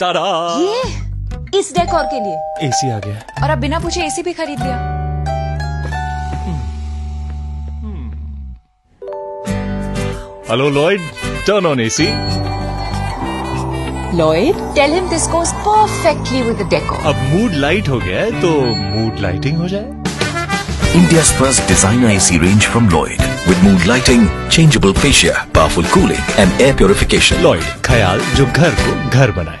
तारा ये इस डेकोर के लिए एसी आ गया और अब बिना पूछे एसी भी खरीद लिया hello Lloyd turn on AC Lloyd tell him this goes perfectly with the decor अब मूड लाइट हो गया है तो मूड लाइटिंग हो जाए India's first designer AC range from Lloyd with mood lighting, changeable fascia, powerful cooling and air purification. Lloyd, ख्याल जो घर को घर बनाए